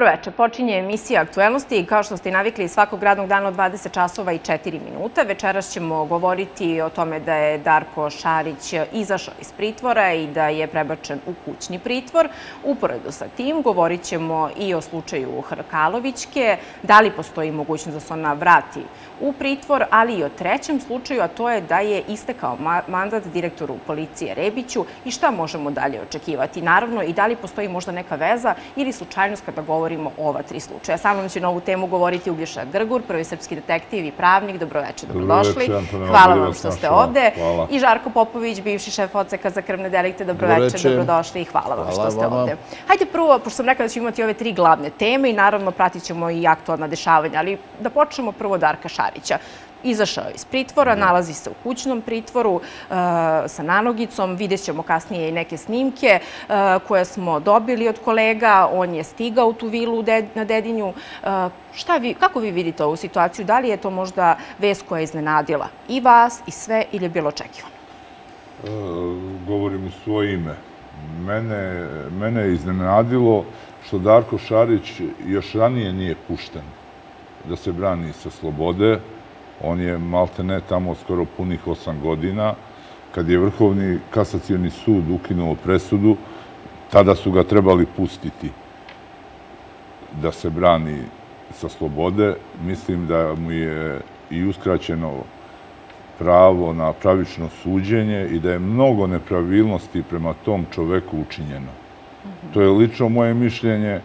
Dobroveče. Počinje emisija aktuelnosti i kao što ste navikli svakog radnog dana od 20 časova i 4 minuta. Večeras ćemo govoriti o tome da je Darko Šarić izašao iz pritvora i da je prebačen u kućni pritvor. Uporedu sa tim govorit ćemo i o slučaju Hrkalovićke, da li postoji mogućnost da se ona vrati u pritvor, ali i o trećem slučaju, a to je da je istekao mandat direktoru policije Rebiću i šta možemo dalje očekivati. Naravno, i da li postoji možda neka veza ili slučajnost kada govorimo o ova tri slučaja. Sa mnom će na ovu temu govoriti Uglješa Grgur, prvi srpski detektiv i pravnik. Dobroveče, dobrodošli. Hvala vam što ste ovde. I Žarko Popović, bivši šef oceka za krvne delikte. Dobroveče, dobrodošli i hvala vam što ste ovde. Hajde prvo, pošto sam rekla da ćemo imati ove tri glavne teme i naravno pratit ćemo i aktualna dešavanja, ali da počnemo prvo Darka Šarića izašao iz pritvora, nalazi se u kućnom pritvoru e, sa nanogicom. Vidjet ćemo kasnije i neke snimke e, koje smo dobili od kolega. On je stigao u tu vilu na Dedinju. E, šta vi, kako vi vidite ovu situaciju? Da li je to možda vest koja je iznenadila i vas i sve ili je bilo očekivano? Govorim u svoje ime. Mene, mene je iznenadilo što Darko Šarić još ranije nije pušten da se brani sa slobode. On je malte ne tamo skoro punih osam godina. Kad je Vrhovni kasacijani sud ukinuo presudu, tada su ga trebali pustiti da se brani sa slobode. Mislim da mu je i uskraćeno pravo na pravično suđenje i da je mnogo nepravilnosti prema tom čoveku učinjeno. To je lično moje mišljenje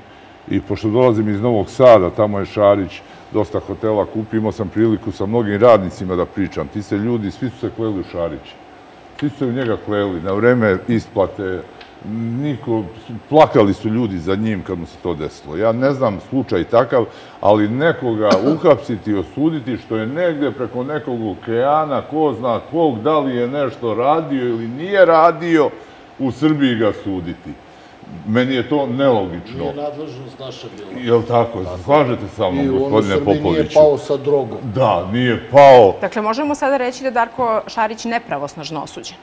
i pošto dolazim iz Novog Sada, tamo je Šarić, dosta hotela kupi, imao sam priliku sa mnogim radnicima da pričam. Ti se ljudi, svi su se kleli u Šarića. Svi su se u njega kleli na vreme isplate. Niko, plakali su ljudi za njim kad mu se to desilo. Ja ne znam slučaj takav, ali nekoga uhapsiti i osuditi što je negde preko nekog okeana, ko zna kog, da li je nešto radio ili nije radio, u Srbiji ga suditi. Meni je to nelogično. Nije nadležnost naša bila. Jel tako? Slažete sa mnom, gospodine Popoviću? I on u Srbiji nije pao sa drogom. Da, nije pao. Dakle, možemo sada reći da Darko Šarić nepravosnažno osuđen?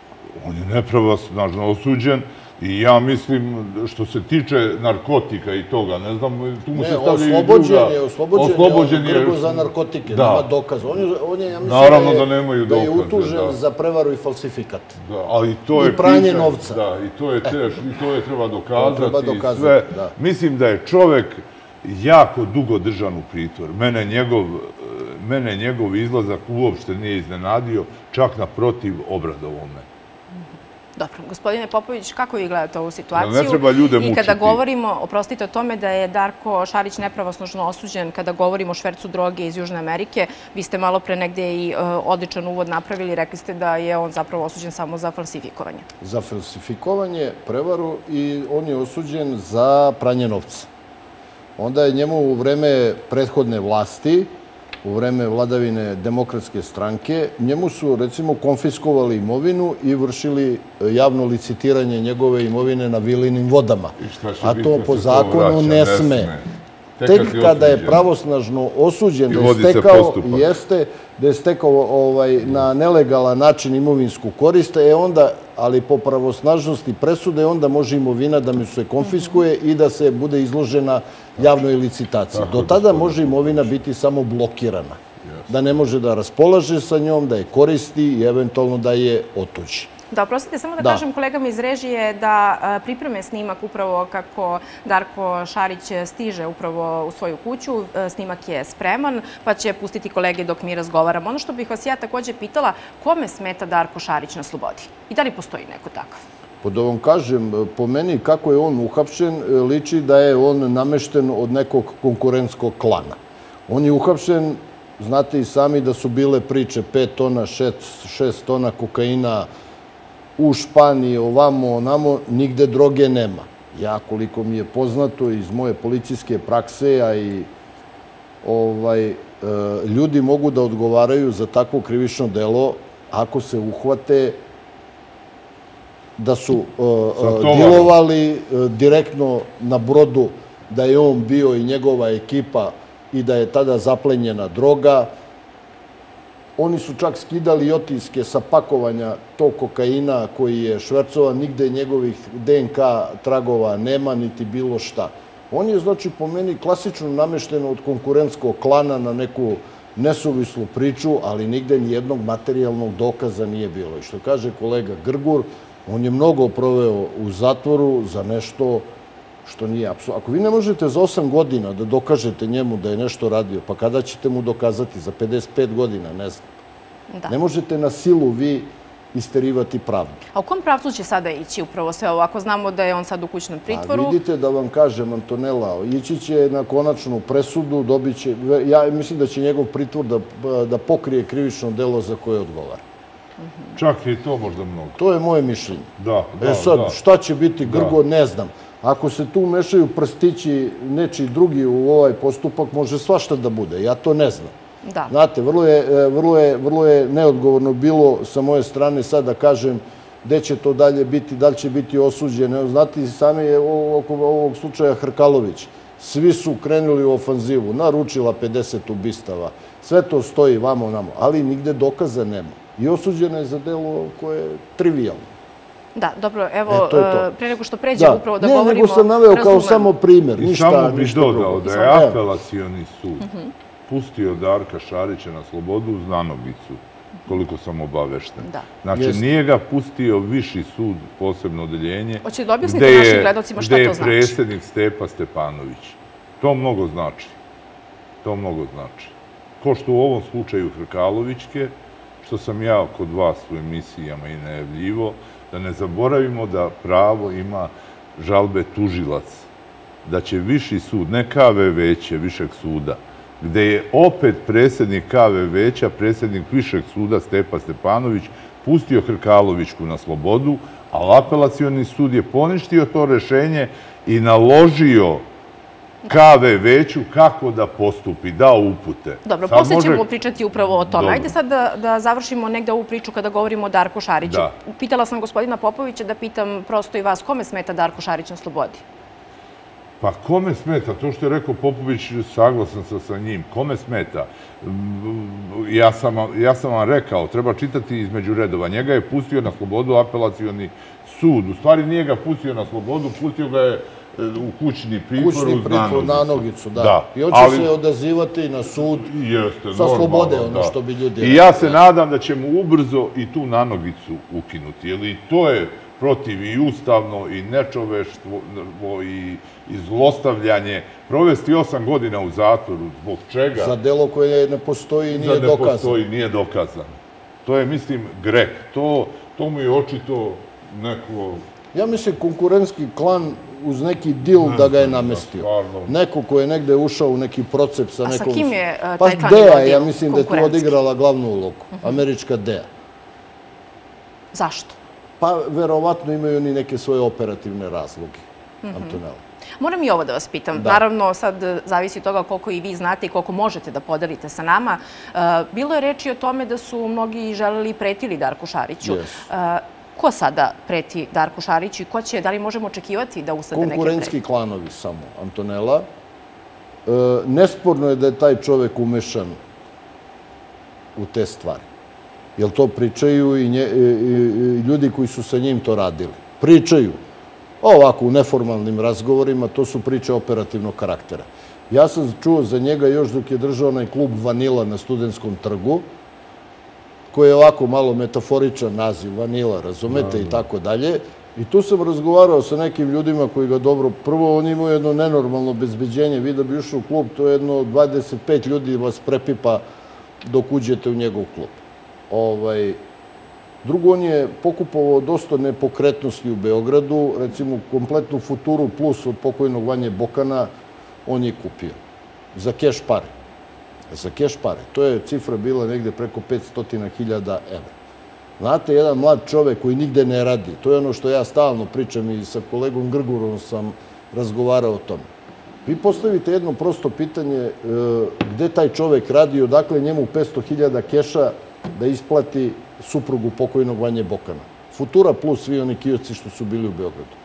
On je nepravosnažno osuđen. I ja mislim, što se tiče narkotika i toga, ne znam, tu mu se stavlja i druga... Ne, oslobođen je Grgo za narkotike, da. nema dokaza. On je, on je ja mislim, Naravno da, nemaju dokaze. Da je utužen za prevaru i falsifikat. Da, ali to je... I pranje novca. Da, i to je teš, i to je treba dokazati. treba dokazati, sve. Da. Mislim da je čovek jako dugo držan u pritvor. Mene njegov, mene njegov izlazak uopšte nije iznenadio, čak naprotiv obradovome. Dobro, gospodine Popović, kako vi gledate ovu situaciju? Ne treba ljude mučiti. I kada govorimo, oprostite o tome da je Darko Šarić nepravosnožno osuđen, kada govorimo o švercu droge iz Južne Amerike, vi ste malo pre negde i e, odličan uvod napravili, rekli ste da je on zapravo osuđen samo za falsifikovanje. Za falsifikovanje, prevaru i on je osuđen za pranje novca. Onda je njemu u vreme prethodne vlasti u vreme vladavine demokratske stranke, njemu su, recimo, konfiskovali imovinu i vršili e, javno licitiranje njegove imovine na vilinim vodama. A to po zakonu ne sme. Tek kada je pravosnažno osuđen da je stekao, jeste, da je stekao ovaj, na nelegalan način imovinsku koriste, e onda, ali po pravosnažnosti presude, onda može imovina da mi se konfiskuje i da se bude izložena javnoj licitaciji. Do tada može imovina biti samo blokirana. Da ne može da raspolaže sa njom, da je koristi i eventualno da je otuđi. Da, oprostite, samo da, kažem kolegama iz režije da pripreme snimak upravo kako Darko Šarić stiže upravo u svoju kuću. Snimak je spreman, pa će pustiti kolege dok mi razgovaramo. Ono što bih vas ja takođe pitala, kome smeta Darko Šarić na slobodi? I da li postoji neko takav? Pod ovom kažem, po meni kako je on uhapšen, liči da je on namešten od nekog konkurentskog klana. On je uhapšen, znate i sami da su bile priče 5 tona, 6 tona kokaina, u Španiji, ovamo, onamo, nigde droge nema. Ja, koliko mi je poznato iz moje policijske prakse, a i ovaj, e, ljudi mogu da odgovaraju za takvo krivično delo ako se uhvate da su e, dilovali direktno na brodu, da je on bio i njegova ekipa i da je tada zaplenjena droga, Oni su čak skidali otiske sa pakovanja tog kokaina koji je švercovan, nigde njegovih DNK tragova nema, niti bilo šta. On je, znači, po meni klasično namešten od konkurentskog klana na neku nesuvislu priču, ali nigde nijednog materijalnog dokaza nije bilo. I što kaže kolega Grgur, on je mnogo proveo u zatvoru za nešto što nije apsolutno. Ako vi ne možete za 8 godina da dokažete njemu da je nešto radio, pa kada ćete mu dokazati? Za 55 godina, ne znam. Da. Ne možete na silu vi isterivati pravdu. A u kom pravcu će sada ići upravo sve ovo? Ako znamo da je on sad u kućnom pritvoru... A vidite da vam kažem, Antonella, ići će na konačnu presudu, dobit će, ja mislim da će njegov pritvor da, da pokrije krivično delo za koje odgovara. Čak i to možda mnogo. To je moje mišljenje. Da, da, E sad, da. šta će biti Grgo, ne znam. Ako se tu mešaju prstići nečiji drugi u ovaj postupak, može svašta da bude. Ja to ne znam. Da. Znate, vrlo je, e, vrlo je, vrlo je neodgovorno bilo sa moje strane sad da kažem gde će to dalje biti, da li će biti osuđeno. Znate, sami je oko ovog slučaja Hrkalović. Svi su krenuli u ofanzivu, naručila 50 ubistava. Sve to stoji vamo namo, ali nigde dokaza nema. I osuđena je za delo koje je trivialno. Da, dobro, evo, E, to je to. e, pre nego što pređemo upravo da ne, govorimo... nego sam naveo kao samo primer, I ništa, samo bih ništa dodao da je apelacioni sud pustio Darka Šarića na slobodu uz nanogicu, koliko sam obavešten. Da. Znači, nije ga pustio viši sud, posebno odeljenje, Hoće da objasnite gde našim je- gledalcima šta gde to je znači? predsjednik Stepa Stepanović. To mnogo znači. To mnogo znači. Ko što u ovom slučaju Hrkalovićke, što sam ja kod vas u emisijama i najavljivo, da ne zaboravimo da pravo ima žalbe tužilac, da će viši sud, ne KV veće višeg suda, gde je opet predsjednik KV veća, predsjednik višeg suda Stepa Stepanović, pustio Hrkalovićku na slobodu, ali apelacioni sud je poništio to rešenje i naložio KV veću kako da postupi, dao upute. Dobro, Sad posle može- ćemo pričati upravo o tome. Dobro. Ajde sad da, da završimo negde ovu priču kada govorimo o Darku Šariću. Da. Pitala sam gospodina Popovića da pitam prosto i vas, kome smeta Darko Šarić na slobodi? Pa kome smeta? To što je rekao Popović, saglasan sam sa njim. Kome smeta? Ja sam, ja sam vam rekao, treba čitati između redova. Njega je pustio na slobodu apelacioni sud. U stvari nije ga pustio na slobodu, pustio ga je u kućni pritvor Kućni uz pritvor na nogicu, da. Da, I on će ali- se odazivati na sud. Jeste, Sa normalno, slobode, ono da. što bi ljudi I ja se da. nadam da ćemo ubrzo i tu nanogicu ukinuti, jer i to je protiv i ustavno i nečoveštvo i, i zlostavljanje. Provesti osam godina u zatvoru, zbog čega? Za delo koje ne postoji i nije Za ne dokazano. postoji, nije dokazano. To je, mislim, greh. To, to mu je očito neko... Ja mislim konkurentski klan uz neki dil da ga je znam, namestio. Neko ko je negde ušao u neki procep sa A sa nekom... kim je, e, taj Pa Dea, ja mislim da je tu odigrala glavnu ulogu. Američka Dea. Zašto? Pa verovatno imaju oni neke svoje operativne razloge. Mhm. Antonella. Moram i ovo da vas pitam. Da. Naravno, sad e, zavisi od toga koliko i vi znate i koliko možete da podelite sa nama. E, Bilo je reči o tome da su mnogi želeli i pretili Darku Šariću. Yes. Ko sada preti Darku Šariću i ko će, da li možemo očekivati da uslede neke pretnje? Konkurentski klanovi samo, Antonella. E, nesporno je da je taj čovek umešan u te stvari. Jer to pričaju i, i ljudi koji su sa njim to radili. Pričaju. Ovako, u neformalnim razgovorima, to su priče operativnog karaktera. Ja sam čuo za njega još dok je držao onaj klub Vanila na Studenskom trgu, koji je ovako malo metaforičan naziv, Vanila, razumete, i tako dalje. I tu sam razgovarao sa nekim ljudima koji ga dobro... Prvo, on ima jedno nenormalno obezbeđenje. Vi da bi ušao u klub, to je jedno 25 ljudi vas prepipa dok uđete u njegov klub. Ovaj, Drugo, on je pokupovao dosta nepokretnosti u Beogradu, recimo kompletnu Futuru Plus od pokojnog Vanje Bokana, on je kupio. Za keš pare. Za keš pare. To je cifra bila negde preko 500.000 evra. Znate, jedan mlad čovek koji nigde ne radi, to je ono što ja stalno pričam i sa kolegom Grgurom sam razgovarao o tome. Vi postavite jedno prosto pitanje e, gde taj čovek radi i odakle njemu 500.000 keša da isplati suprugu pokojnog Vanje Bokana. Futura plus svi oni kioci što su bili u Beogradu.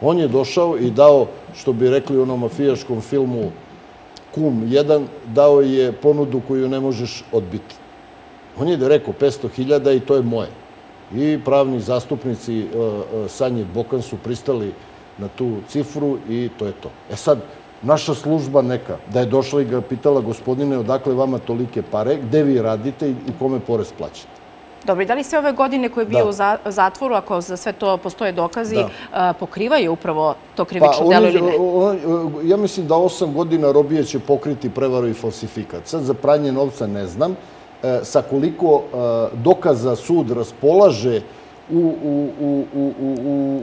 On je došao i dao, što bi rekli u onom mafijaškom filmu Kum 1, dao je ponudu koju ne možeš odbiti. On je da rekao 500.000 i to je moje. I pravni zastupnici uh, uh, Sanje Bokan su pristali na tu cifru i to je to. E sad, naša služba neka, da je došla i ga pitala gospodine odakle vama tolike pare, gde vi radite i kome porez plaćate. Dobro, i da li sve ove godine koje je bio u zatvoru, ako za sve to postoje dokazi, pokrivaju upravo to krivično pa, delo ili ne? Ja mislim da osam godina robije će pokriti prevaru i falsifikat. Sad za pranje novca ne znam. E, sa koliko e, dokaza sud raspolaže u, u, u,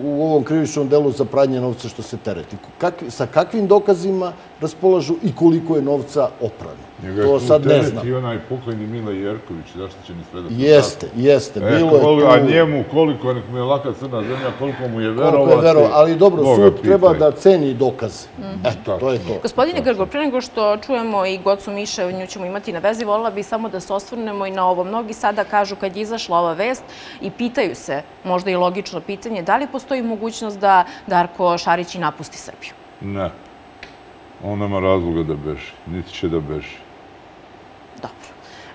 u ovom krivičnom delu za pranje novca što se tereti. sa kakvim dokazima raspolažu i koliko je novca oprano. to sad ne znam. I onaj pokojni Mila Jerković, zaštićeni svedak. Jeste, jeste. E, bilo je to... A njemu koliko, nek mu je laka crna zemlja, koliko mu je verovati. Koliko je verovati, ali dobro, sud treba da ceni dokaze. Mhm. Eto, to je to. Gospodine Grgo, pre nego što čujemo i Gocu Miše, nju ćemo imati na vezi, volila bi samo da se osvrnemo i na ovo. Mnogi sada kažu kad je izašla ova vest i pitaju se, možda i logično pitanje, da li postoji mogućnost da Darko Šarić i napusti Srbiju? Ne. On nema razloga da beži, niti će da beži. Dobro.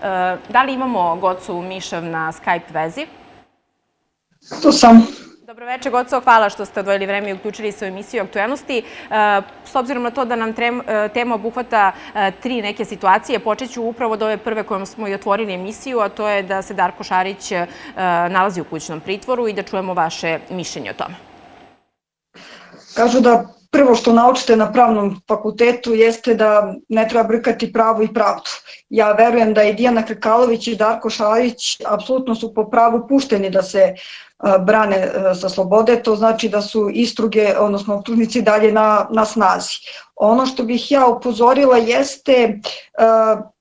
E, da li imamo Gocu Mišev na Skype vezi? Tu sam. Dobroveče, Goco, hvala što ste odvojili vreme i uključili se u emisiju aktuelnosti. E, s obzirom na to da nam e, tema obuhvata tri neke situacije, počeću upravo od ove prve kojom smo i otvorili emisiju, a to je da se Darko Šarić nalazi u kućnom pritvoru i da čujemo vaše mišljenje o tome. Kažu da prvo što naučite na pravnom fakultetu jeste da ne treba brkati pravo i pravdu. Ja verujem da i Dijana Krkalović i Darko Šarić apsolutno su po pravu pušteni da se brane sa slobode, to znači da su istruge, odnosno optužnici dalje na, na snazi. Ono što bih ja upozorila jeste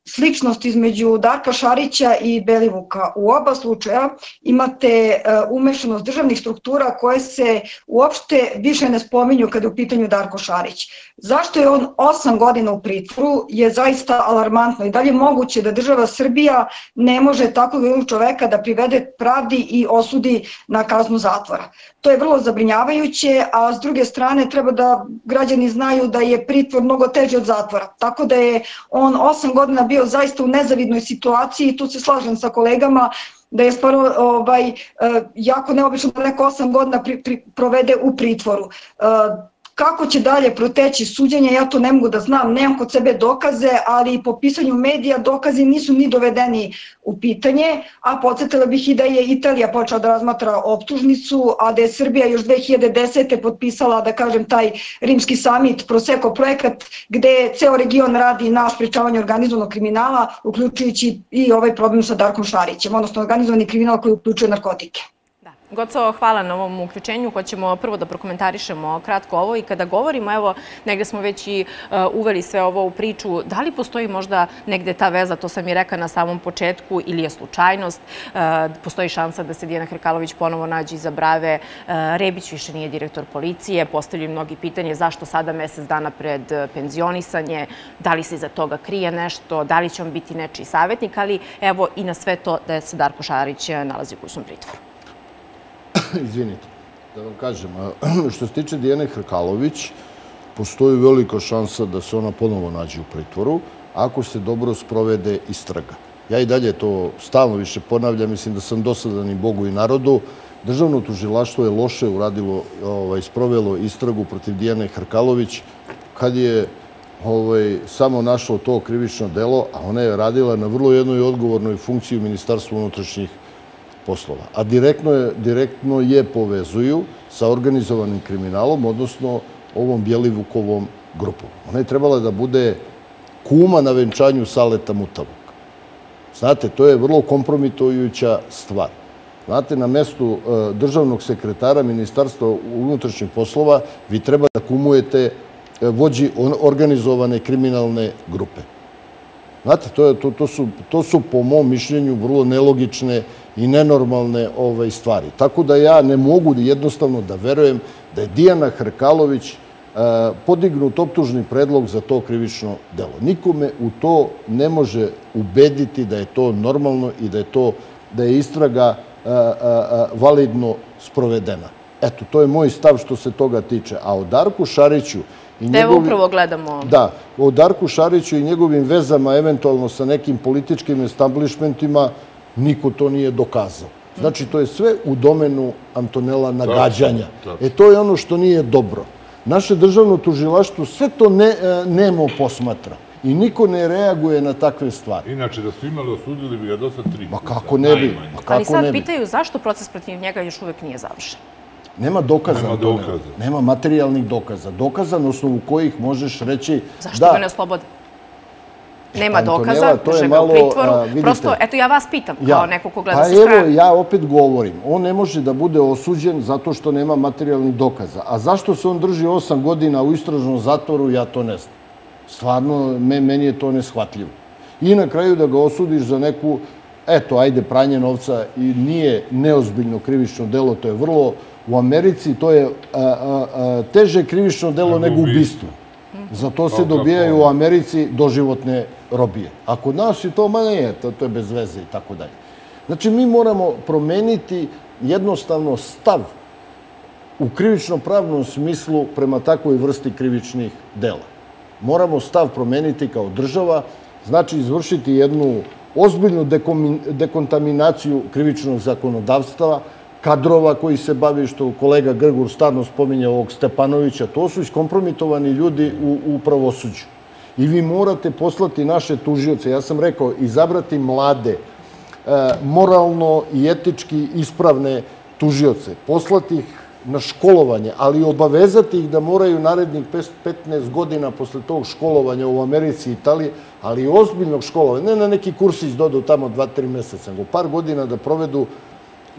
sličnost između Darka Šarića i Belivuka. U oba slučaja imate e, umešanost državnih struktura koje se uopšte više ne spominju kada je u pitanju Darko Šarić. Zašto je on osam godina u pritvoru je zaista alarmantno i dalje moguće da država Srbija ne može takvog jednog čoveka da privede pravdi i osudi na kaznu zatvora. To je vrlo zabrinjavajuće, a s druge strane treba da građani znaju da je pritvor mnogo teži od zatvora. Tako da je on osam godina bio zaista u nezavidnoj situaciji i tu se slažem sa kolegama da je stvarno ovaj, eh, jako neobično da neko osam godina pri, pri, provede u pritvoru. Kako će dalje proteći suđenje, ja to ne mogu da znam, nemam kod sebe dokaze, ali po pisanju medija dokazi nisu ni dovedeni u pitanje, a podsjetila bih i da je Italija počela da razmatra optužnicu, a da je Srbija još 2010. potpisala, da kažem, taj rimski samit Proseko projekat, gde ceo region radi na sprečavanju organizovanog kriminala, uključujući i ovaj problem sa Darkom Šarićem, odnosno organizovani kriminal koji uključuje narkotike. Goco, hvala na ovom uključenju. Hoćemo prvo da prokomentarišemo kratko ovo i kada govorimo, evo, negde smo već i uh, uveli sve ovo u priču, da li postoji možda negde ta veza, to sam i reka na samom početku, ili je slučajnost, uh, postoji šansa da se Dijana Hrkalović ponovo nađe iza brave, uh, Rebić više nije direktor policije, postavljaju mnogi pitanje zašto sada mesec dana pred penzionisanje, da li se iza toga krije nešto, da li će on biti nečiji savjetnik, ali evo i na sve to da se Darko Šarić nalazi u kućnom pritvoru. Izvinite, da vam kažem, što se tiče Dijene Hrkalović, postoji velika šansa da se ona ponovo nađe u pritvoru, ako se dobro sprovede istraga. Ja i dalje to stalno više ponavljam, mislim da sam dosadan i Bogu i narodu. Državno tužilaštvo je loše uradilo, ovaj, sprovelo istragu protiv Dijane Hrkalović, kad je ovaj, samo našlo to krivično delo, a ona je radila na vrlo jednoj odgovornoj funkciji u Ministarstvu unutrašnjih poslova. A direktno je, direktno je povezuju sa organizovanim kriminalom, odnosno ovom Bjelivukovom grupom. Ona je trebala da bude kuma na venčanju Saleta Mutavuka. Znate, to je vrlo kompromitujuća stvar. Znate, na mestu e, državnog sekretara Ministarstva unutrašnjih poslova vi treba da kumujete e, vođi organizovane kriminalne grupe. Znate, to, je, to, to, su, to su po mom mišljenju vrlo nelogične i nenormalne ovaj, stvari. Tako da ja ne mogu jednostavno da verujem da je Dijana Hrkalović e, podignut optužni predlog za to krivično delo. Nikome u to ne može ubediti da je to normalno i da je to da je istraga e, e, validno sprovedena. Eto, to je moj stav što se toga tiče. A o Darku Šariću i njegovim... Evo upravo gledamo. Da, o Darku Šariću i njegovim vezama, eventualno sa nekim političkim establishmentima, niko to nije dokazao. Znači, to je sve u domenu Antonela nagađanja. E, to je ono što nije dobro. Naše državno tužilaštvo sve to ne, e, nemo posmatra. I niko ne reaguje na takve stvari. Inače, da su imali, osudili bi ga do sad tri Ma kako ne bi? Ma kako Ali sad ne bi? pitaju zašto proces protiv njega još uvek nije završen. Nema dokaza. Nema dokaza. Nema materijalnih dokaza. Dokaza na osnovu kojih možeš reći Zašto da, ga ne oslobode? Nema Antonella, dokaza, drže ga u pritvoru. a, vidite- Prosto, eto, ja vas pitam, kao neko ko gleda pa sa evo, strane. ja opet govorim, on ne može da bude osuđen zato što nema materijalnih dokaza. A zašto se on drži osam godina u istražnom zatvoru, ja to ne znam. Stvarno, me, meni je to neshvatljivo. I na kraju da ga osudiš za neku, eto, ajde, pranje novca i nije neozbiljno krivično delo, to je vrlo, u Americi to je a, a, a, teže krivično delo Nego nego ubistvo. Za to se dobijaju u Americi doživotne robije. A kod nas i to, ma ne, to, to je bez veze i tako dalje. Znači, mi moramo promeniti jednostavno stav u krivično-pravnom smislu prema takvoj vrsti krivičnih dela. Moramo stav promeniti kao država, znači izvršiti jednu ozbiljnu dekontaminaciju krivičnog zakonodavstva, kadrova koji se bavi, što kolega Grgur stalno spominje ovog Stepanovića, to su iskompromitovani ljudi u, u pravosuđu. I vi morate poslati naše tužioce, ja sam rekao, izabrati mlade, e, moralno i etički ispravne tužioce, poslati ih na školovanje, ali obavezati ih da moraju narednih pes- 15 godina posle tog školovanja u Americi i Italiji, ali ozbiljnog školovanja, ne na neki kursić dodu tamo 2-3 meseca, nego par godina da provedu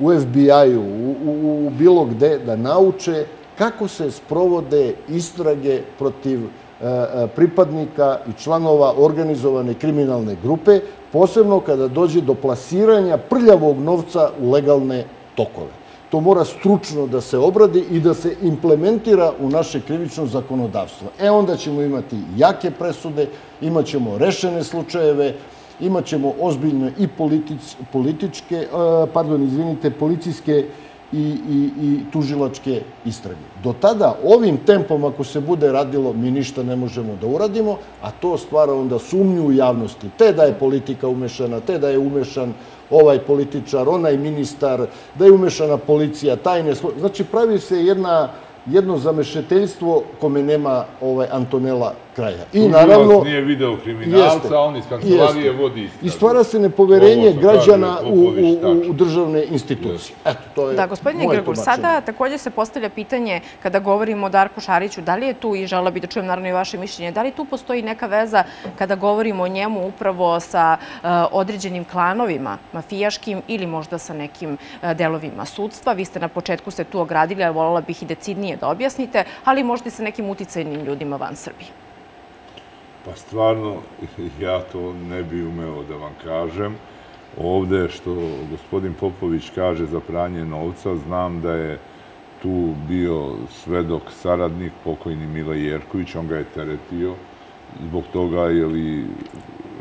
u FBI-u, u, u, u bilo gde, da nauče kako se sprovode istrage protiv e, e, pripadnika i članova organizovane kriminalne grupe, posebno kada dođe do plasiranja prljavog novca u legalne tokove. To mora stručno da se obradi i da se implementira u naše krivično zakonodavstvo. E onda ćemo imati jake presude, imat ćemo rešene slučajeve, imat ćemo ozbiljne i politic, političke, e, pardon, izvinite, policijske i, i, i tužilačke istrage. Do tada, ovim tempom, ako se bude radilo, mi ništa ne možemo da uradimo, a to stvara onda sumnju u javnosti. Te da je politika umešana, te da je umešan ovaj političar, onaj ministar, da je umešana policija, tajne. Znači, pravi se jedna jedno zamešeteljstvo kome nema ovaj Antonela kraja. I Tužilac naravno nije video kriminalca, Jeste. on iz kancelarije Jeste. vodi istragu. I stvara se nepoverenje građana u, u, u, državne institucije. Eto, to je Da, gospodine Grgur, sada takođe se postavlja pitanje kada govorimo o Darku Šariću, da li je tu, i žela bi da čujem naravno i vaše mišljenje, da li tu postoji neka veza kada govorimo o njemu upravo sa uh, određenim klanovima, mafijaškim ili možda sa nekim uh, delovima sudstva? Vi ste na početku se tu ogradili, ali voljela bih i decidnije da objasnite, ali možda i sa nekim uticajnim ljudima van Srbije. Pa stvarno, ja to ne bi umeo da vam kažem. Ovde što gospodin Popović kaže za pranje novca, znam da je tu bio svedok, saradnik, pokojni Mila Jerković, on ga je teretio zbog toga je li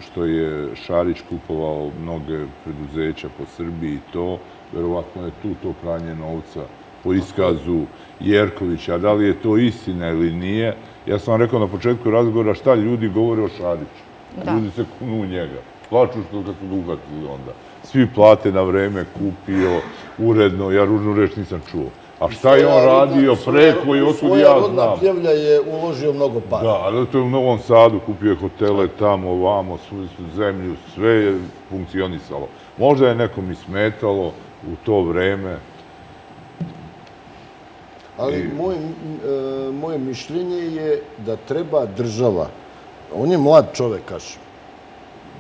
što je Šarić kupovao mnoge preduzeća po Srbiji i to, verovatno je tu to pranje novca po iskazu Jerkovića. Da li je to istina ili nije? Ja sam vam rekao na početku razgovora šta ljudi govore o Šariću. Da. Ljudi se kunu u njega. Plaču što kad su ga uhvatili onda. Svi plate na vreme, kupio, uredno, ja ružnu reč nisam čuo. A šta je on Svoja radio rodna- preko i svoja- otkud svoja ja rodna znam? pljevlja je uložio mnogo para. Da, ali to je u Novom Sadu, kupio je hotele tamo, ovamo, svu zemlju, sve je funkcionisalo. Možda je nekom i smetalo u to vreme. Ali moj, m, e, moje mišljenje je da treba država, on je mlad čovek, kaže,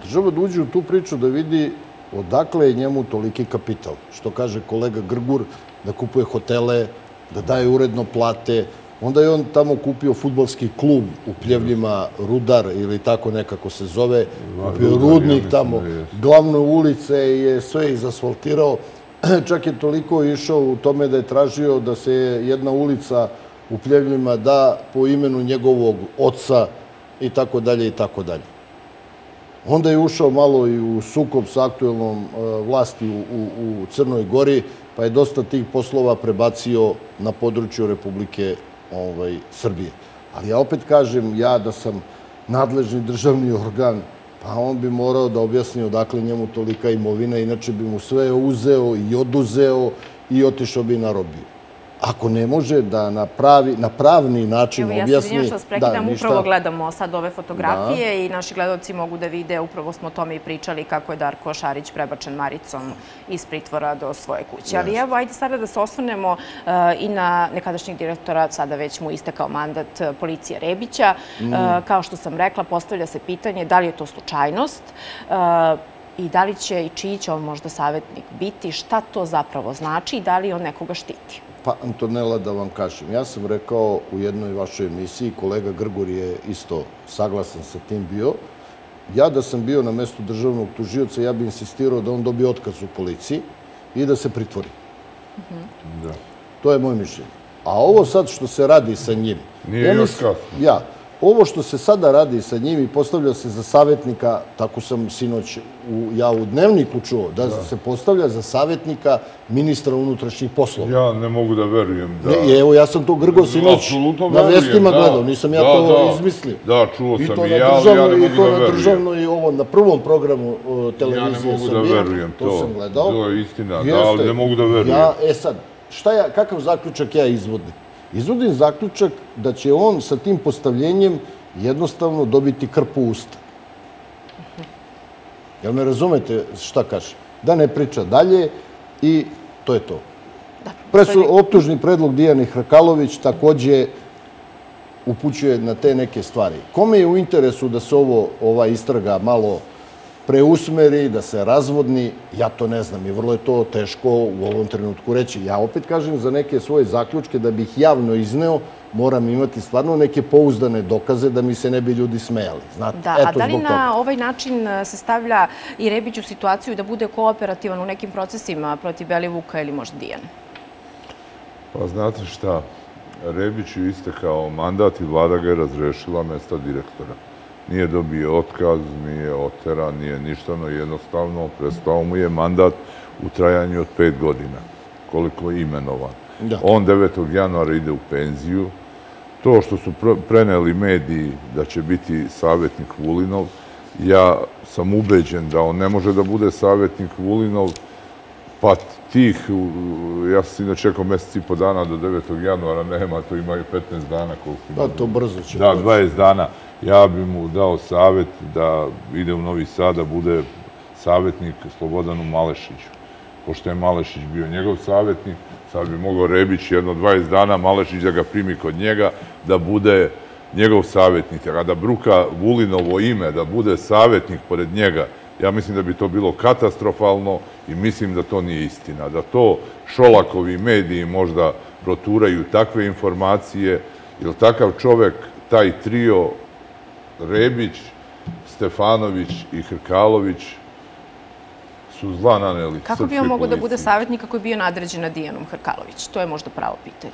država da uđe u tu priču da vidi odakle je njemu toliki kapital. Što kaže kolega Grgur, da kupuje hotele, da daje uredno plate, Onda je on tamo kupio futbolski klub u Pljevljima, Rudar ili tako nekako se zove. Kupio Rudar, rudnik tamo, da glavne ulice je sve izasfaltirao. Čak je toliko išao u tome da je tražio da se jedna ulica u Pljevljima da po imenu njegovog oca i tako dalje i tako dalje. Onda je ušao malo i u sukob sa aktuelnom e, vlasti u, u, u Crnoj Gori, pa je dosta tih poslova prebacio na području Republike ovaj, Srbije. Ali ja opet kažem, ja da sam nadležni državni organ, pa on bi morao da objasni odakle njemu tolika imovina, inače bi mu sve uzeo i oduzeo i otišao bi na robiju. Ako ne može da na, pravi, na pravni način Evo, ja objasni... se izvinjam što vas prekidam, ništa. upravo gledamo sad ove fotografije i naši gledalci mogu da vide, upravo smo o tome i pričali kako je Darko Šarić prebačen Maricom iz pritvora do svoje kuće. Ali evo, ajde sada da se osvrnemo uh, i na nekadašnjeg direktora, sada već mu istekao mandat uh, policije Rebića. Uh, kao što sam rekla, postavlja se pitanje da li je to slučajnost uh, i da li će i čiji će on možda savjetnik biti, šta to zapravo znači i da li on nekoga štiti. Pa, Antonella, da vam kažem, ja sam rekao u jednoj vašoj emisiji, kolega Grgur je isto saglasan sa tim bio, ja da sam bio na mestu državnog tužioca, ja bi insistirao da on dobije otkaz u policiji i da se pritvori. Da. To je moje mišljenje. A ovo sad što se radi sa njim... Nije ja još kasno. Ja. Ovo što se sada radi sa njim i postavlja se za savjetnika, tako sam sinoć u, ja u dnevniku čuo, da, se postavlja za savjetnika ministra unutrašnjih poslova. Ja ne mogu da verujem da... Ne, evo, ja sam to grgo sinoć na vestima da. gledao, nisam ja Da, to da. izmislio. Da, čuo I sam to i na ja, ali ja ne i mogu to da na verujem. državnoj, i ovo, na prvom programu o, Ja ne televizije mogu da Srbije. verujem to. To sam gledao. To je istina, da, Jeste. ali ne mogu da verujem. Ja, e sad, šta ja, kakav zaključak ja izvodim? Izvodim zaključak da će on sa tim postavljenjem jednostavno dobiti krpu usta. Jel me razumete šta kaže? Da ne priča dalje i to je to. Presu, optužni predlog Dijane Hrkalović takođe upućuje na te neke stvari. Kome je u interesu da se ovo, ova istraga malo preusmeri, da se razvodni, ja to ne znam i vrlo je to teško u ovom trenutku reći. Ja opet kažem za neke svoje zaključke da bih javno izneo, moram imati stvarno neke pouzdane dokaze da mi se ne bi ljudi smejali. Znate, Da, eto a da li toga. na ovaj način e, se stavlja i Rebić u situaciju da bude kooperativan u nekim procesima protiv Belivuka ili možda Dijane? Pa znate šta, Rebić je istekao mandat i vlada ga je razrešila mesta direktora. Nije dobio otkaz, nije oteran, nije ništa, no jednostavno prestao mu je mandat u trajanju od pet godina, koliko je imenovan. Da. On 9. januara ide u penziju. To što su pr- preneli mediji da će biti savjetnik Vulinov, ja sam ubeđen da on ne može da bude savjetnik Vulinov, Pa tih, ja sam sinoć čekao mesec i po dana do 9. januara, nema, to imaju 15 dana koliko ima. Pa to brzo će. Da, proći. 20 dana. Ja bi mu dao savjet da ide u Novi Sad, da bude savjetnik Slobodanu Malešiću. Pošto je Malešić bio njegov savjetnik, sad bi mogao Rebić jedno 20 dana, Malešić da ga primi kod njega, da bude njegov savjetnik. A da bruka Vulinovo ime, da bude savjetnik pored njega, ja mislim da bi to bilo katastrofalno i mislim da to nije istina. Da to Šolakovi mediji možda proturaju takve informacije, jer takav čovek, taj trio Rebić, Stefanović i Hrkalović su zla naneli Kako bi on mogao da bude savjetnik ako je bio nadređen nad Dijanom Hrkalović? To je možda pravo pitanje.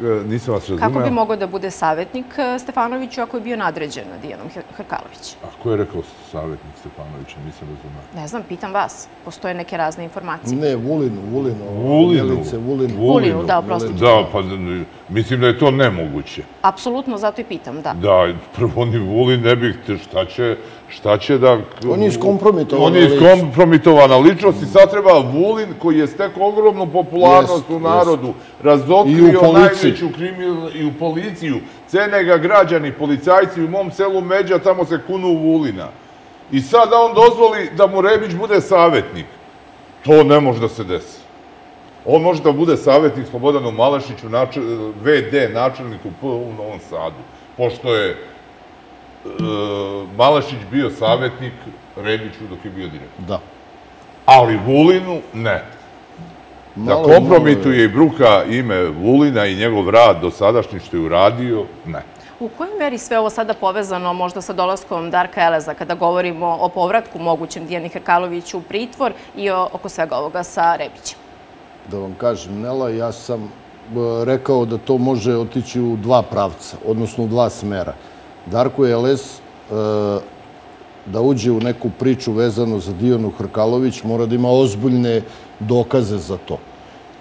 E, Nisam vas razumeo. Kako bi mogao da bude savjetnik e, Stefanoviću ako je bio nadređen nad Dijanom Hr- Hrkalović? A ko je rekao savjetnik Stefanovića? Nisam razumeo. Ne znam, pitam vas. Postoje neke razne informacije. Ne, Vulinu, Vulinu. Vulinu. Milice, Vulinu. Vulinu, da, oprostite. Da, pa mislim da je to nemoguće. Apsolutno, zato i pitam, da. Da, prvo ni Vulin ne bih, te šta će, šta će da... On je iskompromitovana On je iskompromitovana ličnost i sad treba Vulin, koji je stekao ogromnu popularnost u narodu, I razotkrio u kriminal i u policiju. Cene ga građani, policajci u mom selu Međa, tamo se kunu u Vulina. I sad da on dozvoli da mu Rebić bude savjetnik. To ne može da se desi. On može da bude savjetnik Slobodanu Malešiću, načel, VD načelniku P u Novom Sadu, pošto je e, Malešić bio savjetnik Rebiću dok je bio direktor. Da. Ali Vulinu ne. Da Malo- kompromituje i bruka ime Vulina i njegov rad dosadašnji što je uradio, ne. U kojoj meri sve ovo sada povezano možda sa dolaskom Darka Eleza kada govorimo o povratku mogućem Dijani Hrkaloviću u pritvor i o, oko svega ovoga sa Rebićem? Da vam kažem, Nela, ja sam e, rekao da to može otići u dva pravca, odnosno u dva smera. Darko Jeles, e, da uđe u neku priču vezano za Dijanu Hrkalović, mora da ima ozbiljne dokaze za to,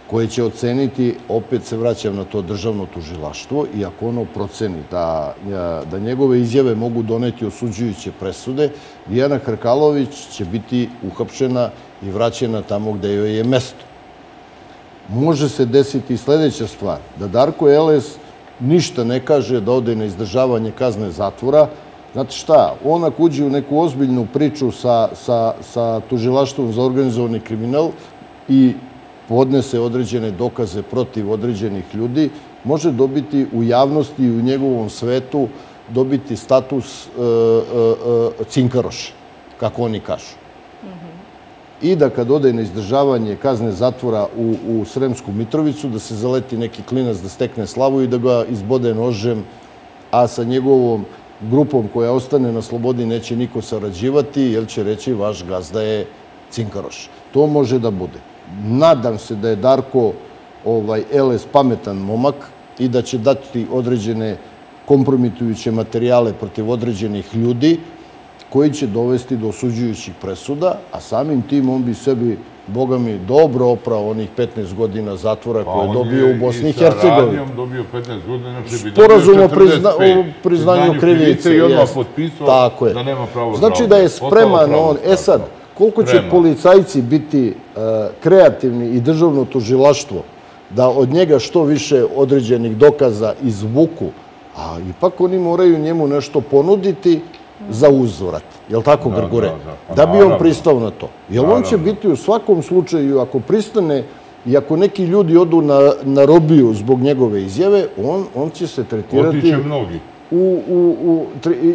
koje će oceniti, opet se vraćam na to državno tužilaštvo, i ako ono proceni da, da njegove izjave mogu doneti osuđujuće presude, Dijana Hrkalović će biti uhapšena i vraćena tamo gde joj je mesto. može se desiti sledeća stvar, da Darko Eles ništa ne kaže da ode na izdržavanje kazne zatvora. Znate šta, on ako uđe u neku ozbiljnu priču sa, sa, sa tužilaštvom za organizovani kriminal i podnese određene dokaze protiv određenih ljudi, može dobiti u javnosti i u njegovom svetu dobiti status e, e, e, cinkaroša, kako oni kažu. I da kad ode na izdržavanje kazne zatvora u, u Sremsku Mitrovicu, da se zaleti neki klinac da stekne slavu i da ga izbode nožem, a sa njegovom grupom koja ostane na slobodi neće niko sarađivati, jer će reći vaš gazda je cinkaroš. To može da bude. Nadam se da je Darko ovaj, Eles pametan momak i da će dati određene kompromitujuće materijale protiv određenih ljudi koji će dovesti do osuđujućih presuda, a samim tim on bi sebi Boga mi, dobro oprao onih 15 godina zatvora koje je dobio u Bosni i Hercegovini. Pa on dobio 15 godina, znači bi Sporazum o 45. prizna, priznanju krivice. i odmah potpisao da nema pravo Znači da je spreman on. E sad, koliko će policajci biti e, kreativni i državno tužilaštvo da od njega što više određenih dokaza izvuku, a ipak oni moraju njemu nešto ponuditi za uzvrat. Jel tako, Da, da, da. Pa Da bi on pristao na to. Jel on će biti u svakom slučaju, ako pristane i ako neki ljudi odu na, na robiju zbog njegove izjave, on, on će se tretirati Otiće mnogi. U, u, u,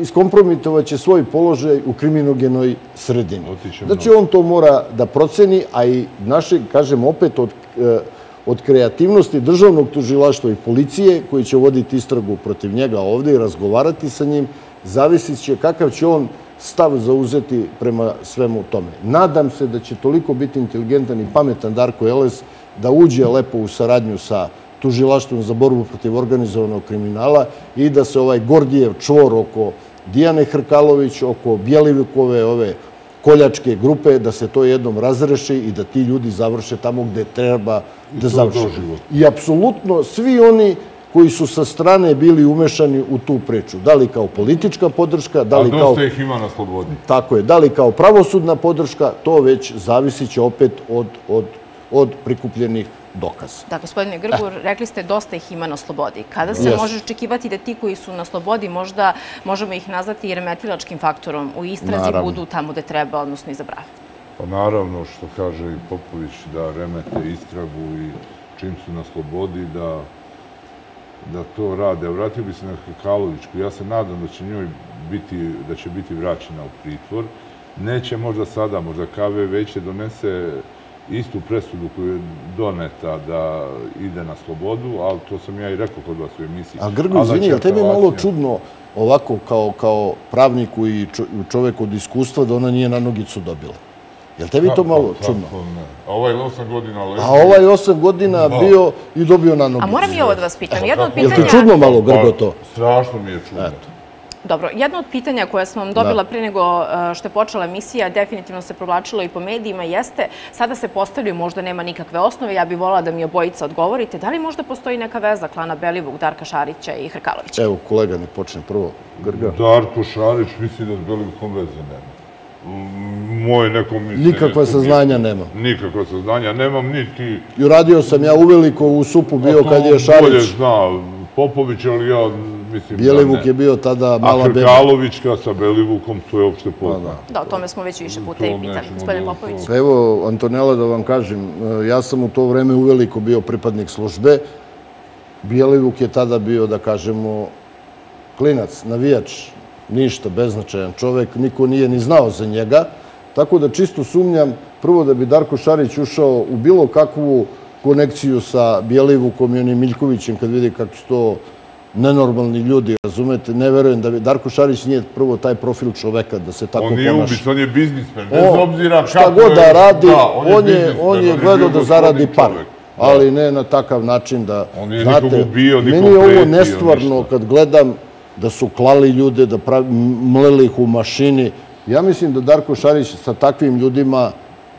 iskompromitovaće svoj položaj u kriminogenoj sredini. Znači, on to mora da proceni, a i naše, kažem, opet od, e, od kreativnosti državnog tužilaštva i policije, koji će voditi istragu protiv njega ovde i razgovarati sa njim, zavisit će kakav će on stav zauzeti prema svemu tome. Nadam se da će toliko biti inteligentan i pametan Darko Eles da uđe lepo u saradnju sa tužilaštvom za borbu protiv organizovanog kriminala i da se ovaj Gordijev čvor oko Dijane Hrkalović, oko Bjelivikove ove koljačke grupe, da se to jednom razreši i da ti ljudi završe tamo gde treba da završe. I apsolutno svi oni koji su sa strane bili umešani u tu priču. Da li kao politička podrška, da A li kao dosta ih ima na slobodi. tako je, da li kao pravosudna podrška, to već zavisit će opet od, od, od prikupljenih dokaza. Da, gospodine Grgur, rekli ste dosta ih ima na slobodi. Kada se može očekivati da ti koji su na slobodi, možda možemo ih nazvati i remetilačkim faktorom u istrazi, Naravno. budu tamo gde treba, odnosno izabrave? Pa naravno, što kaže i Popović, da remete istragu i čim su na slobodi, da, da to rade. Vratio bi se na Hrkalovićku. Ja se nadam da će njoj biti, da će biti vraćena u pritvor. Neće možda sada, možda KV veće donese istu presudu koju je doneta da ide na slobodu, ali to sam ja i rekao kod vas u emisiji. A Grgo, izvini, je li tebi malo čudno ovako kao, kao pravniku i čo- čoveku od iskustva da ona nije na nogicu dobila? Je li tebi to malo čudno? A ovaj osam godina leži. A ovaj osam godina Da. bio i dobio na nogicu. A moram i ovo da vas pitam. Jedno od Jel ti pitanja... čudno malo, Grgo, to? Pa, strašno mi je čudno. Eto. Dobro, jedno od pitanja koje sam vam dobila pre nego e, što je počela emisija, definitivno se provlačilo i po medijima, jeste, sada se postavljaju, možda nema nikakve osnove, ja bih volala da mi obojica odgovorite, da li možda postoji neka veza klana Belivuk, Darka Šarića i Hrkalovića? Evo, kolega, ne počne prvo. Grga. Darko Šarić mislim da s Belivukom veze nema. Moje neko mišljenje... Nikakva saznanja nema. Nikakva saznanja nemam, niti... I uradio sam ja uveliko u supu bio kad je Bolje Šarić. zna Popović, ali ja mislim Bjelivuk da je bio tada A mala beba. Hrkalovićka sa Belivukom, to je opšte poznato. Da, o tome smo već više puta i pitali. Gospodine da- Popović. Pa evo, Antonella, da vam kažem, e, ja sam u to vreme uveliko bio pripadnik službe. Bjelivuk je tada bio, da kažemo, klinac, navijač, ništa, beznačajan čovek, niko nije ni znao za njega. Tako da čisto sumnjam, prvo da bi Darko Šarić ušao u bilo kakvu konekciju sa Bjelivukom i onim Miljkovićem, kad vidi kako su to nenormalni ljudi, razumete, ne verujem da bi... Darko Šarić nije prvo taj profil čoveka da se tako On nije ponaša. ubic, on je biznismen. Bez obzira šta kako god je- da radi, on je, on je gledao da zaradi par. čovek. Ali ne na takav način da... On nije nikog ubio, nikom meni je ovo nestvarno kad gledam da su klali ljude, da pravi, mleli ih u mašini. Ja mislim da Darko Šarić sa takvim ljudima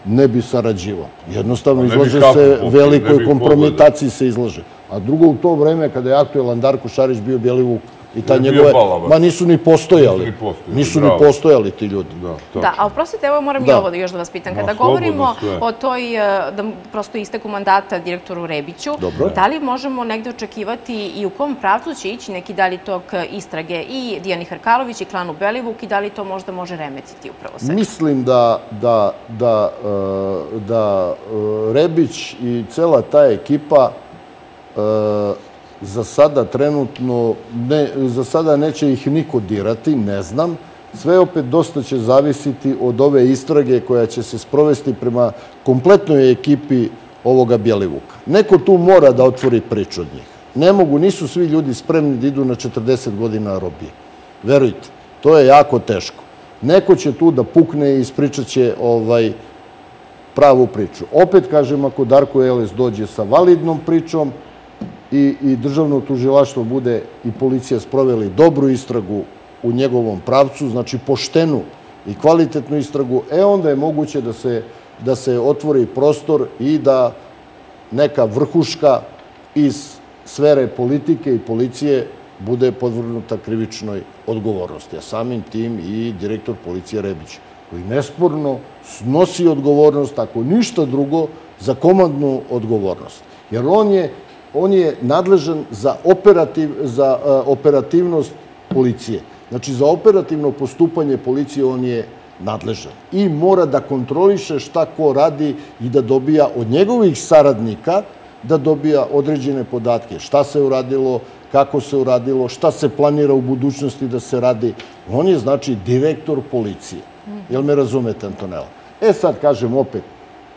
ne bi sarađivao. Jednostavno Pa izlaže se velikoj pogledao. kompromitaciji se izlaže. A drugo, u to vreme kada je aktuelan Darko Šarić bio Bjelivuk, I ta njegove... Ma nisu ni postojali. Nisu ni postojali, Nisu ni bravo. postojali ti ljudi. Da, Da, tačno. a oprostite, evo moram i Da. ovo još da vas pitam. Kada govorimo sve. o toj, e, da prosto isteku mandata direktoru Rebiću, Dobro. da li možemo negde očekivati i u kom pravcu će ići neki dalji tok istrage i Dijani Hrkalović i klanu Belivuk i da li to možda može remetiti upravo sve? Mislim da, da, da, e, da e, Rebić i cela ta ekipa za sada trenutno, ne, za sada neće ih niko dirati, ne znam. Sve opet dosta će zavisiti od ove istrage koja će se sprovesti prema kompletnoj ekipi ovoga Bjelivuka. Neko tu mora da otvori priču od njih. Ne mogu, nisu svi ljudi spremni da idu na 40 godina robije. Verujte, to je jako teško. Neko će tu da pukne i ispričat će ovaj, pravu priču. Opet kažem, ako Darko Eles dođe sa validnom pričom i, i državno tužilaštvo bude i policija sproveli dobru istragu u njegovom pravcu, znači poštenu i kvalitetnu istragu, e onda je moguće da se, da se otvori prostor i da neka vrhuška iz sfere politike i policije bude podvrgnuta krivičnoj odgovornosti, a samim tim i direktor policije Rebić, koji nesporno snosi odgovornost, ako ništa drugo, za komandnu odgovornost. Jer on je, on je nadležan za, operativ, za e, operativnost policije. Znači, za operativno postupanje policije on je nadležan i mora da kontroliše šta ko radi i da dobija od njegovih saradnika da dobija određene podatke. Šta se uradilo, kako se uradilo, šta se planira u budućnosti da se radi. On je, znači, direktor policije. Jel me razumete, Antonella? E sad, kažem opet,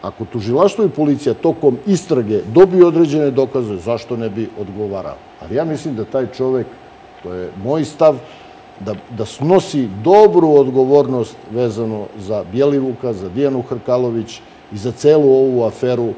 ako tužilaštvo i policija tokom istrage dobiju određene dokaze, zašto ne bi odgovarao? Ali ja mislim da taj čovek, to je moj stav, da, da snosi dobru odgovornost vezano za Bjelivuka, za Dijanu Hrkalović i za celu ovu aferu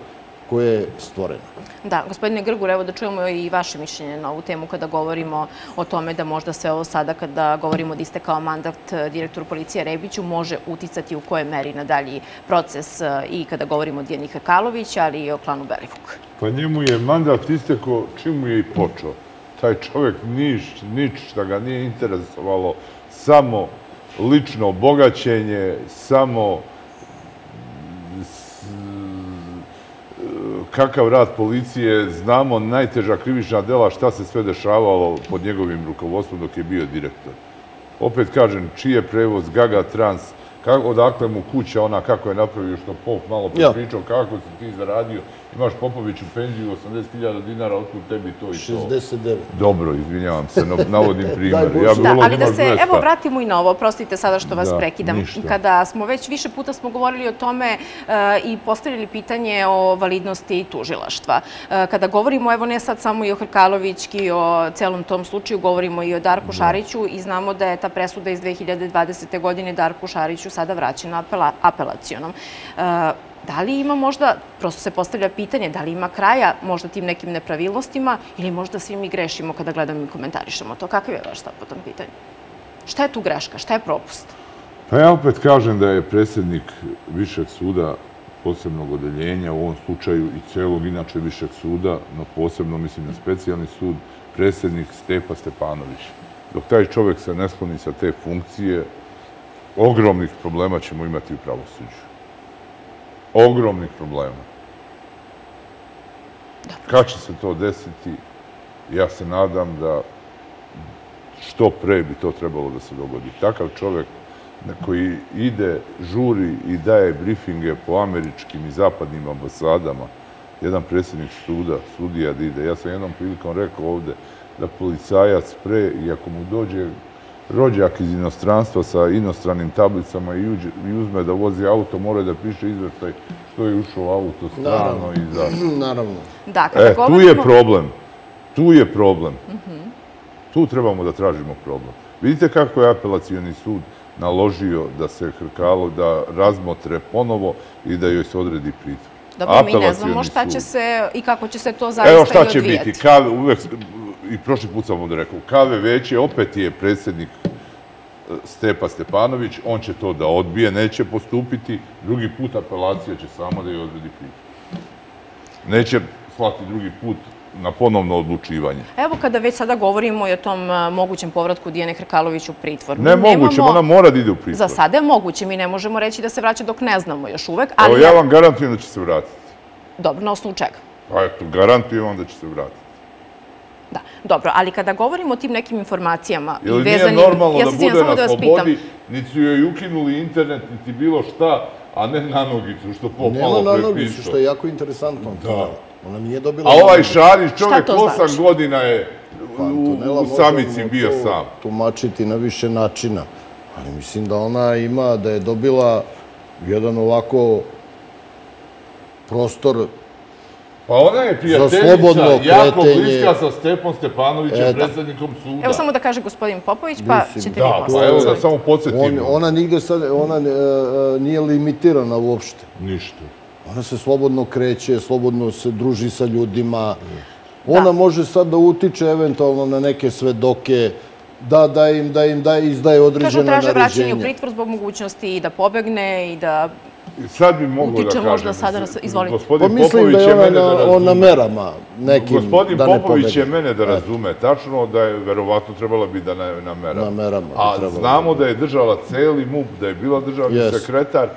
koja je stvorena. Da, gospodine Grgur, evo da čujemo i vaše mišljenje na ovu temu kada govorimo o tome da možda sve ovo sada, kada govorimo da istekao mandat eh, direktoru policije Rebiću, može uticati u kojoj meri na dalji proces eh, i kada govorimo o Dijani Hrkalović, ali i o klanu Belivuk. Pa njemu je mandat isteko čim mu je i počeo. Taj čovjek niš, ništa ga nije interesovalo, samo lično bogaćenje, samo kakav rad policije, znamo najteža krivična dela, šta se sve dešavalo pod njegovim rukovodstvom dok je bio direktor. Opet kažem, čiji je prevoz, Gaga Trans, kako, odakle mu kuća, ona kako je napravio, što Pop malo Ja. pričao, kako si ti zaradio, imaš Popoviću penziju 80.000 dinara, otkud tebi to i to. 69. Dobro, izvinjavam se, navodim primjer. Ja bih Da, volao ali da se, 200. evo, vratimo i na ovo, prostite sada što vas Da, prekidam. ništa. Kada smo već više puta smo govorili o tome e, i postavili pitanje o validnosti tužilaštva. E, kada govorimo, evo ne sad samo i o Hrkalovićki, o celom tom slučaju, govorimo i o Darku Šariću i znamo da je ta presuda iz 2020. godine Darku Šariću sada vraćena apela, apelacionom. E, Da li ima možda, prosto se postavlja pitanje, da li ima kraja možda tim nekim nepravilnostima ili možda svi mi grešimo kada gledamo i komentarišemo to? Kakav je vaš stav po tom pitanju? Šta je tu greška? Šta je propust? Pa ja opet kažem da je predsjednik Višeg suda posebnog odeljenja, u ovom slučaju i celog inače Višeg suda, no posebno mislim na specijalni sud, predsjednik Stepa Stepanović. Dok taj čovjek se ne skloni sa te funkcije, ogromnih problema ćemo imati u pravosuđu. Ogromnih problema. Kad će se to desiti, ja se nadam da što pre bi to trebalo da se dogodi. Takav čovjek na koji ide, žuri i daje briefinge po američkim i zapadnim ambasadama, jedan predsjednik suda, sudija da ide. Ja sam jednom prilikom rekao ovde da policajac pre i ako mu dođe rođak iz inostranstva sa inostranim tablicama i, uđe, i uzme da vozi auto, mora da piše izveštaj što je ušao auto strano i zašto. Naravno. Da, kada E, tu je problem. Tu je problem. Tu trebamo da tražimo problem. Vidite kako je apelacioni sud naložio da se Hrkalo, da razmotre ponovo i da joj se odredi pritvor. Dobro, mi ne znamo šta će se i kako će se to zaista i Evo odvijati. šta će biti. Kave, uvek, i prošli put sam ovdje rekao, Kave veće, opet je predsjednik e, Stepa Stepanović, on će to da odbije, neće postupiti, drugi put apelacija će samo da joj odredi pritvor. Neće slati drugi put na ponovno odlučivanje. Evo kada već sada govorimo i o tom a, mogućem povratku Dijane Hrkalović u pritvor. Ne moguće, ona mora da ide u pritvor. Za sada je moguće, mi ne možemo reći da se vraća dok ne znamo još uvek, Evo, ali ja vam garantujem da će se vratiti. dobro, na osnovu čega? Pa eto, garantujem vam da će se vratiti. Da, dobro, ali kada govorimo o tim nekim informacijama i Jer nije vezanim... normalno ja da bude na da slobodi, niti joj ukinuli internet, niti bilo šta, a ne na nogicu, što Nema popalo na pred nogicu, pištolj. što je jako interesantno. Da. Ona nije dobila... A na ovaj. Šarić, čovjek to osam znači? godina je Pa, u, u samici bio sam. tumačiti na više načina. Ali mislim da ona ima, da je dobila jedan ovako prostor Pa ona je prijateljica, slobodno jako bliska sa Stepom Stepanovićem, E, da. predsjednikom suda. Evo samo da kaže gospodin Popović, pa Mislim, ćete Da, vi pa poslati. evo da samo podsjetim. On, ona nigde sad, ona e, e, nije limitirana uopšte. Ništa. Ona se slobodno kreće, slobodno se druži sa ljudima. Ona Da. može sad da utiče eventualno na neke svedoke, da, da im, da im da izdaje Kažu, određena traže vraćanje u naređenja. pritvor zbog mogućnosti i da pobegne i da... I sad bi da Utiče kažem. možda sada na sve- izvolite. Gospodin Pa mislim Popović da je ona mene da na, na merama nekim Gospodin da ne Popović je mene da razume tačno da je verovatno trebala bi da na merama. Na merama bi A znamo da je držala celi MUP, da je bila državni Jeste. sekretar.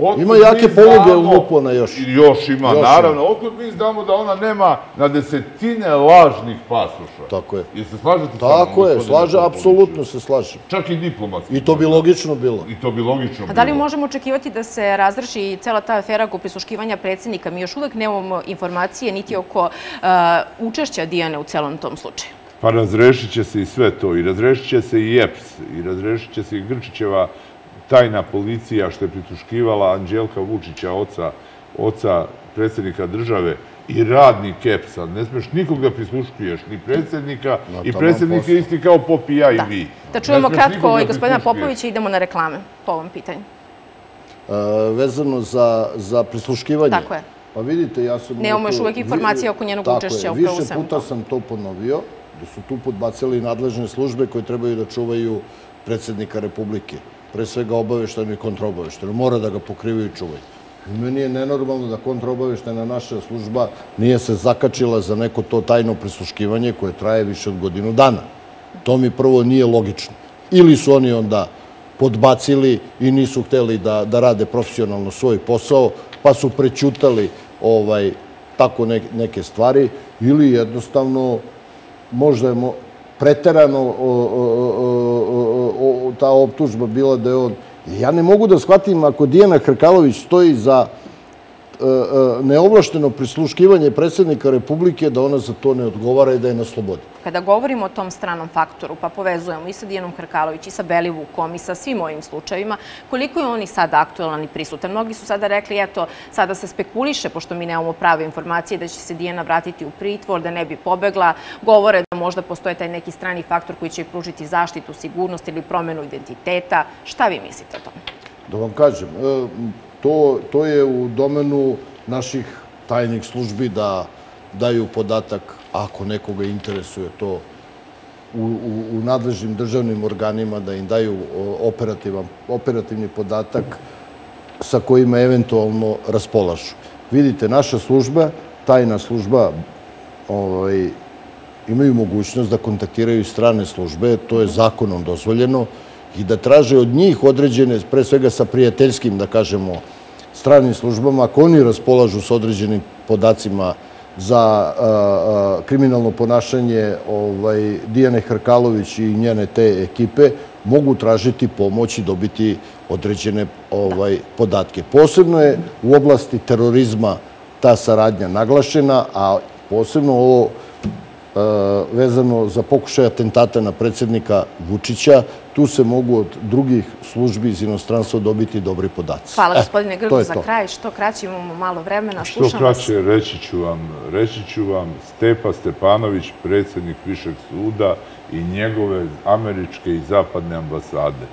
Otkud Ima jake poluge u MUP-u ona još. Još ima, Još ima. naravno. Otkud mi znamo da ona nema na desetine lažnih pasoša. Tako je. Jel se slažete sa mnom, Tako je, slaže, apsolutno se slaže. Čak i diplomatski. I to bi logično bilo. I to bi logično A da li bilo. možemo očekivati da se razreši cela ta afera oko prisluškivanja predsjednika? Mi još uvek nemamo informacije niti oko uh, učešća Dijane u celom tom slučaju. Pa razrešit će se i sve to. I razrešit će se i EPS. I razrešit će se i Grčićeva tajna policija što je prituškivala Anđelka Vučića, oca, oca predsjednika države i radnik EPS-a. Ne smeš nikog da prisluškuješ, ni predsjednika. I taman predsjednik je isti kao Popija i Da. vi. Da čujemo Ne kratko i gospodina. Popovića i idemo na reklame po ovom pitanju. E, vezano za, za prisluškivanje. Tako je. Pa vidite, ja sam... Nemamo još to- uvek informacije oko njenog učešća je, upravo u Više puta tome. sam to ponovio, da su tu podbacili nadležne službe koje trebaju da čuvaju predsjednika Republike. Pre svega obavešteno i kontraobavešteno. Mora da ga pokrivaju i čuvaju. I meni je nenormalno da kontraobaveštena naša služba nije se zakačila za neko to tajno prisluškivanje koje traje više od godinu dana. To mi prvo nije logično. Ili su oni onda podbacili i nisu hteli da, da rade profesionalno svoj posao, pa su prećutali ovaj, tako ne, neke stvari, ili jednostavno možda je preterano o, ta optužba bila da je on... Ja ne mogu da shvatim ako Dijana Hrkalović stoji za neovlašteno prisluškivanje predsjednika Republike, da ona za to ne odgovara i da je na slobodi. Kada govorimo o tom stranom faktoru, pa povezujemo i sa Dijanom Hrkalović, i sa Belivukom, i sa svim ovim slučajevima, koliko je on i sada aktualan i prisutan? Mnogi su sada rekli, eto, sada se spekuliše, pošto mi nemamo prave informacije, da će se Dijana vratiti u pritvor, da ne bi pobegla. Govore da možda postoje taj neki strani faktor koji će pružiti zaštitu, sigurnost ili promenu identiteta. Šta vi mislite o tome? Da vam kažem, e, to, to je u domenu naših tajnih službi da daju podatak, ako nekoga interesuje to, u, u, u nadležnim državnim organima, da im daju operativan, operativni podatak sa kojima eventualno raspolažu. Vidite, naša služba, tajna služba, ovaj, imaju mogućnost da kontaktiraju strane službe, to je zakonom dozvoljeno, i da traže od njih određene, pre svega sa prijateljskim, da kažemo, stranim službama, ako oni raspolažu s određenim podacima za kriminalno ponašanje ovaj, Dijane Hrkalović i njene te ekipe, mogu tražiti pomoć i dobiti određene ovaj, podatke. Posebno je u oblasti terorizma ta saradnja naglašena, a posebno ovo vezano za pokušaj atentata na predsjednika Vučića, tu se mogu od drugih službi iz inostranstva dobiti dobri podaci. Hvala, E, gospodine Grgu, za to. kraj. Što kraće imamo malo vremena. Što Slušam vas. kraće, reći ću vam, reći ću vam, Stepa Stepanović, predsjednik Višeg suda i njegove američke i zapadne ambasade.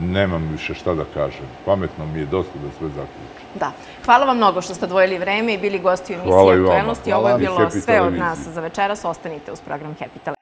Nemam više šta da kažem. Pametno mi je dosta da sve zaključim. Da. Hvala vam mnogo što ste odvojili vreme i bili gosti u emisiji Hvala i vama. Aktuelnosti. Ovo je bilo sve od nas za večeras. Ostanite uz program Happy Tele.